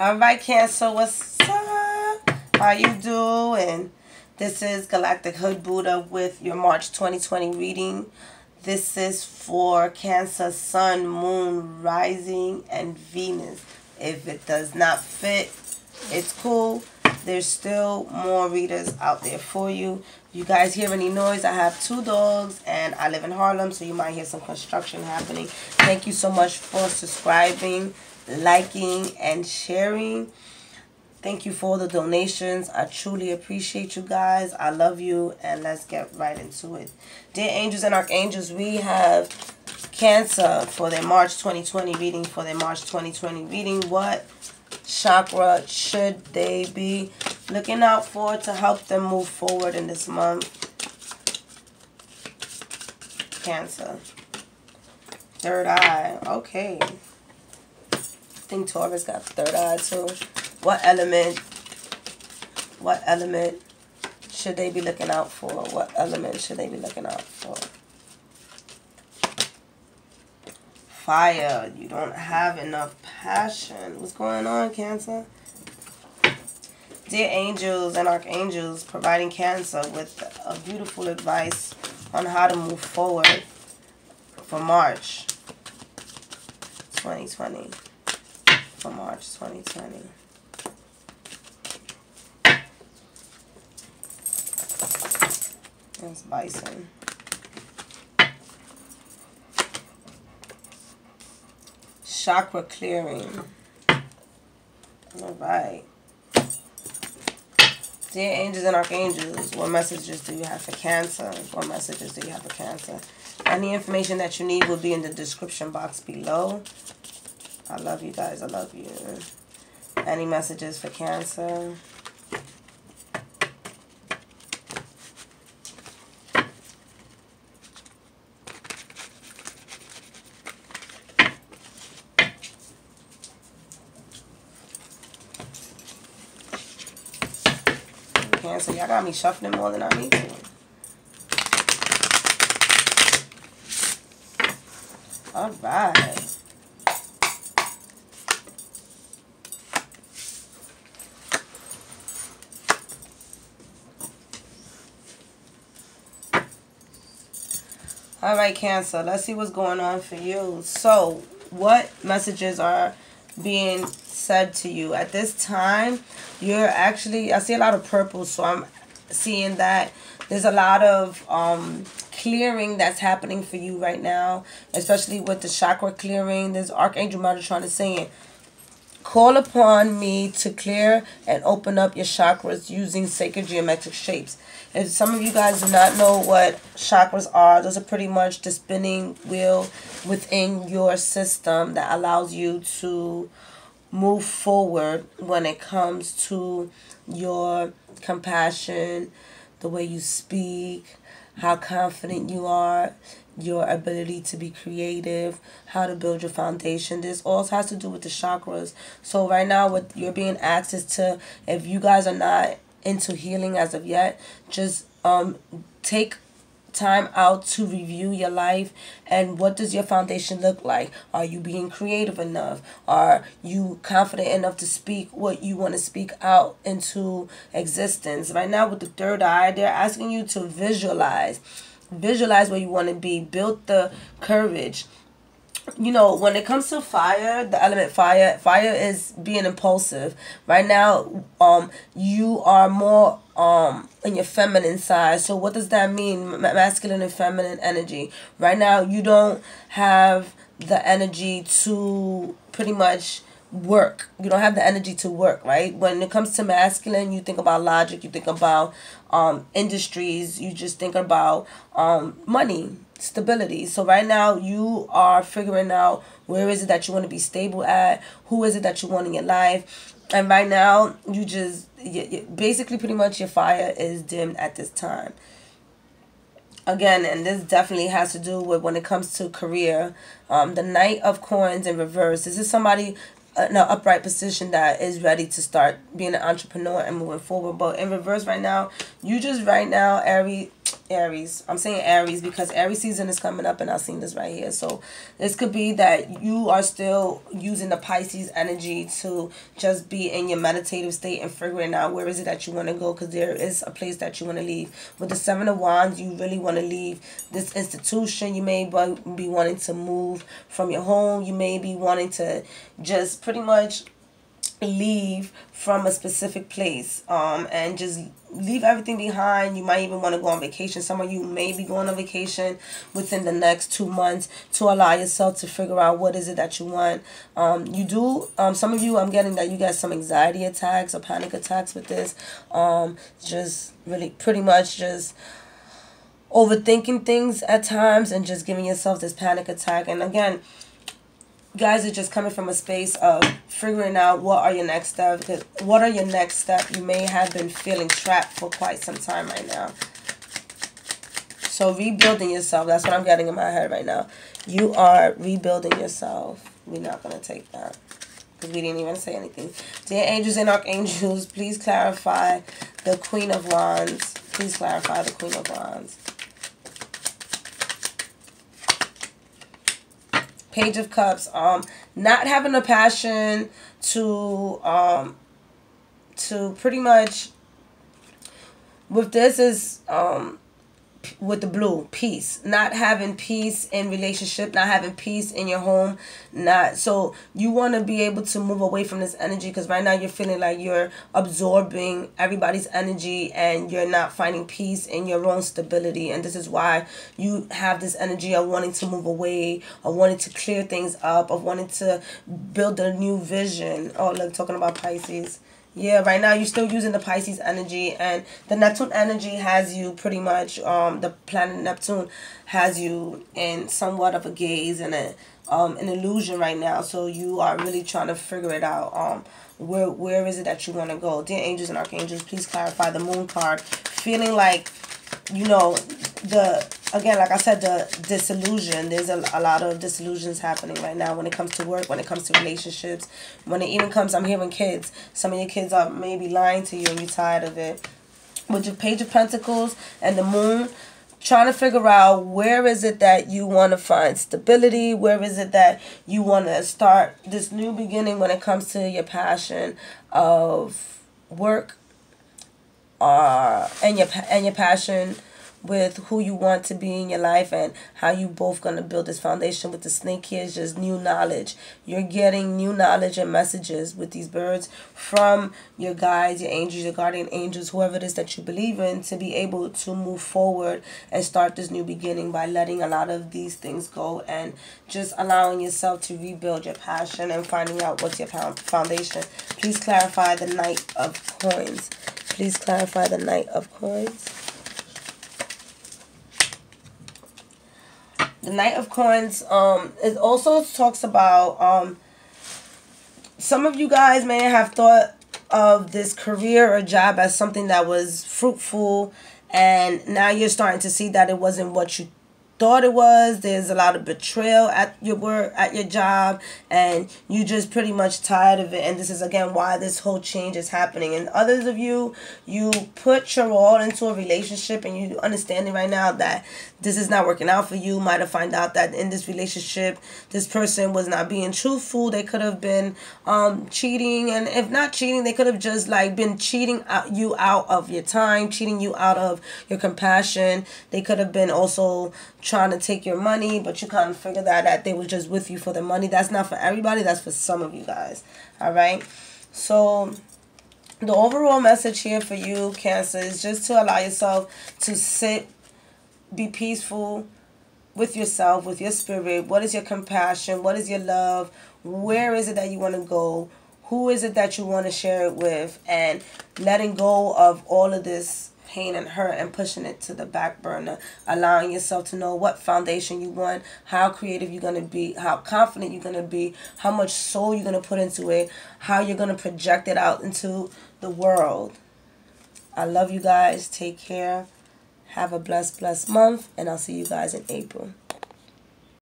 All right, Cancer, what's up? How you doing? This is Galactic Hood Buddha with your March 2020 reading. This is for Cancer, Sun, Moon, Rising, and Venus. If it does not fit, it's cool. There's still more readers out there for you. You guys hear any noise? I have two dogs and I live in Harlem, so you might hear some construction happening. Thank you so much for subscribing liking, and sharing. Thank you for all the donations. I truly appreciate you guys. I love you. And let's get right into it. Dear angels and archangels, we have Cancer for their March 2020 reading. For their March 2020 reading, what chakra should they be looking out for to help them move forward in this month? Cancer. Third eye. Okay think Taurus got third eye too. What element, what element should they be looking out for? What element should they be looking out for? Fire. You don't have enough passion. What's going on, Cancer? Dear angels and archangels, providing Cancer with a beautiful advice on how to move forward for March 2020 for March 2020. It's bison. Chakra clearing. All right. Dear angels and archangels, what messages do you have for Cancer? What messages do you have for Cancer? Any information that you need will be in the description box below. I love you guys. I love you. Any messages for Cancer? Cancer, y'all got me shuffling more than I need to. All right. All right, Cancer. Let's see what's going on for you. So, what messages are being said to you at this time? You're actually, I see a lot of purple, so I'm seeing that there's a lot of um, clearing that's happening for you right now, especially with the chakra clearing. There's Archangel Metatron is saying, Call upon me to clear and open up your chakras using sacred geometric shapes. If some of you guys do not know what chakras are, those are pretty much the spinning wheel within your system that allows you to move forward when it comes to your compassion, the way you speak, how confident you are, your ability to be creative, how to build your foundation. This all has to do with the chakras. So right now what you're being asked is to if you guys are not into healing as of yet, just um take time out to review your life and what does your foundation look like are you being creative enough are you confident enough to speak what you want to speak out into existence right now with the third eye they're asking you to visualize visualize where you want to be build the courage. You know when it comes to fire the element fire fire is being impulsive. Right now um you are more um in your feminine side. So what does that mean? Masculine and feminine energy. Right now you don't have the energy to pretty much work. You don't have the energy to work, right? When it comes to masculine, you think about logic, you think about um, industries, you just think about um, money, stability. So right now you are figuring out where is it that you want to be stable at, who is it that you want in your life. And right now you just, you, basically pretty much your fire is dimmed at this time again, and this definitely has to do with when it comes to career. Um, the Knight of Coins in reverse. This is somebody an upright position that is ready to start being an entrepreneur and moving forward. But in reverse right now, you just right now, Aries, Aries. I'm saying Aries because Aries season is coming up and I've seen this right here. So this could be that you are still using the Pisces energy to just be in your meditative state and figuring out where is it that you want to go because there is a place that you want to leave. With the Seven of Wands, you really want to leave this institution. You may be wanting to move from your home. You may be wanting to just pretty much leave from a specific place um, and just leave everything behind. You might even want to go on vacation. Some of you may be going on vacation within the next two months to allow yourself to figure out what is it that you want. Um, you do, um, some of you, I'm getting that you get some anxiety attacks or panic attacks with this. Um, just really pretty much just overthinking things at times and just giving yourself this panic attack. And again, guys are just coming from a space of figuring out what are your next steps. What are your next steps? You may have been feeling trapped for quite some time right now. So rebuilding yourself, that's what I'm getting in my head right now. You are rebuilding yourself. We're not going to take that because we didn't even say anything. Dear angels and archangels, please clarify the Queen of Wands. Please clarify the Queen of Wands. Page of Cups, um, not having a passion to, um, to pretty much, with this is, um, with the blue peace. Not having peace in relationship not having peace in your home not so you want to be able to move away from this energy because right now you're feeling like you're absorbing everybody's energy and you're not finding peace in your own stability. And this is why you have this energy of wanting to move away of wanting to clear things up of wanting to build a new vision. Oh look talking about pisces yeah, right now you're still using the Pisces energy and the Neptune energy has you pretty much, um, the planet Neptune has you in somewhat of a gaze and a, um, an illusion right now. So you are really trying to figure it out. Um, where, where is it that you want to go? Dear angels and archangels, please clarify the moon card. Feeling like, you know, the again, like I said, the disillusion. There's a, a lot of disillusions happening right now when it comes to work, when it comes to relationships, when it even comes, I'm hearing kids. Some of your kids are maybe lying to you and you're tired of it. With your Page of Pentacles and the Moon, trying to figure out where is it that you want to find stability, where is it that you want to start this new beginning when it comes to your passion of work uh, and your and your passion with who you want to be in your life and how you both going to build this foundation with the snake here is just new knowledge. You're getting new knowledge and messages with these birds from your guides your angels your guardian angels whoever it is that you believe in to be able to move forward and start this new beginning by letting a lot of these things go and just allowing yourself to rebuild your passion and finding out what's your foundation. Please clarify the knight of coins. Please clarify the knight of coins The Knight of Coins, um, it also talks about, um, some of you guys may have thought of this career or job as something that was fruitful and now you're starting to see that it wasn't what you thought it was. There's a lot of betrayal at your work, at your job, and you just pretty much tired of it. And this is again why this whole change is happening. And others of you, you put your all into a relationship, and you understanding right now that this is not working out for you. Might have find out that in this relationship, this person was not being truthful. They could have been um cheating, and if not cheating, they could have just like been cheating out you out of your time, cheating you out of your compassion. They could have been also trying to take your money, but you kind of figure that that they were just with you for the money. That's not for everybody. That's for some of you guys. All right. So the overall message here for you, Cancer, is just to allow yourself to sit, be peaceful with yourself, with your spirit. What is your compassion? What is your love? Where is it that you want to go? Who is it that you want to share it with? And letting go of all of this pain and hurt and pushing it to the back burner, allowing yourself to know what foundation you want, how creative you're going to be, how confident you're going to be, how much soul you're going to put into it, how you're going to project it out into the world. I love you guys. Take care. Have a blessed, blessed month, and I'll see you guys in April.